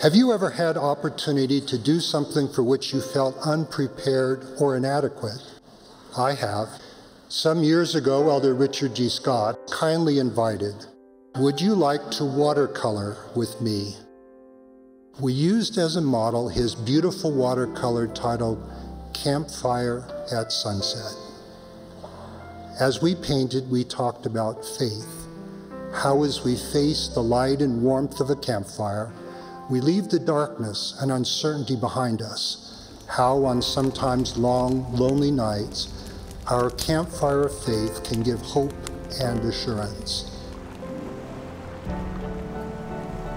Have you ever had opportunity to do something for which you felt unprepared or inadequate? I have. Some years ago, Elder Richard G. Scott kindly invited, Would you like to watercolor with me? We used as a model his beautiful watercolor titled Campfire at Sunset. As we painted, we talked about faith. How, as we face the light and warmth of a campfire, we leave the darkness and uncertainty behind us. How, on sometimes long, lonely nights, our campfire of faith can give hope and assurance.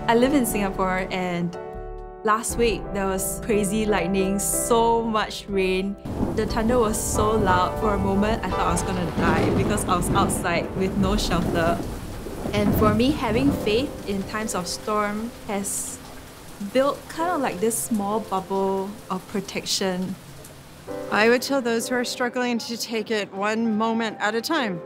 I live in Singapore and last week there was crazy lightning, so much rain. The thunder was so loud for a moment I thought I was gonna die because I was outside with no shelter. And for me, having faith in times of storm has built kind of like this small bubble of protection. I would tell those who are struggling to take it one moment at a time,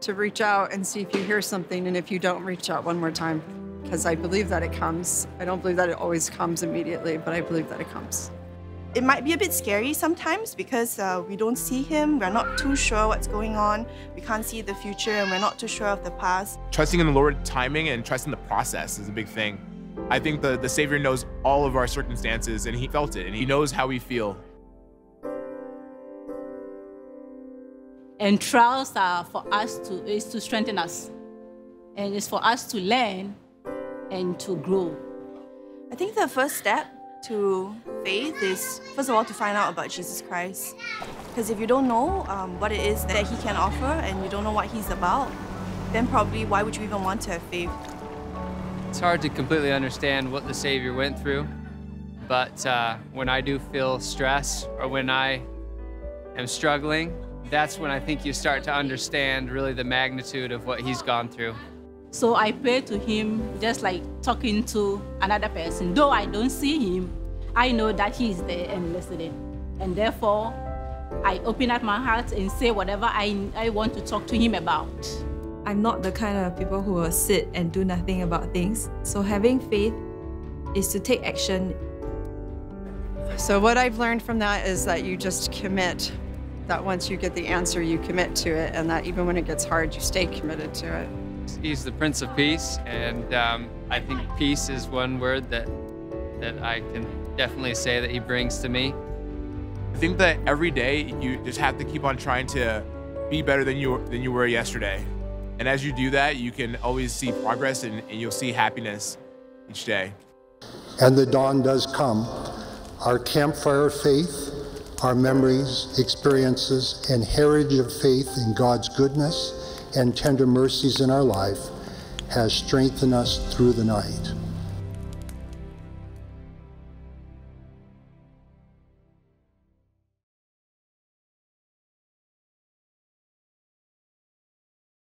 to reach out and see if you hear something, and if you don't, reach out one more time. Because I believe that it comes. I don't believe that it always comes immediately, but I believe that it comes. It might be a bit scary sometimes because uh, we don't see him, we're not too sure what's going on, we can't see the future, and we're not too sure of the past. Trusting in the Lord timing and trusting the process is a big thing. I think the, the Savior knows all of our circumstances and he felt it and he knows how we feel. And trials are for us to is to strengthen us. And it's for us to learn and to grow. I think the first step to faith is, first of all, to find out about Jesus Christ. Because if you don't know um, what it is that He can offer and you don't know what He's about, then probably why would you even want to have faith? It's hard to completely understand what the Savior went through, but uh, when I do feel stress or when I am struggling, that's when I think you start to understand really the magnitude of what He's gone through. So I pray to Him just like talking to another person. Though I don't see Him, I know that He is there and listening. And therefore, I open up my heart and say whatever I, I want to talk to Him about. I'm not the kind of people who will sit and do nothing about things. So having faith is to take action. So, what I've learned from that is that you just commit. That once you get the answer, you commit to it, and that even when it gets hard, you stay committed to it. He's the Prince of Peace, and um, I think peace is one word that that I can definitely say that he brings to me. I think that every day you just have to keep on trying to be better than you than you were yesterday. And as you do that, you can always see progress and, and you'll see happiness each day. And the dawn does come. Our campfire faith, our memories, experiences, and heritage of faith in God's goodness and tender mercies in our life has strengthened us through the night.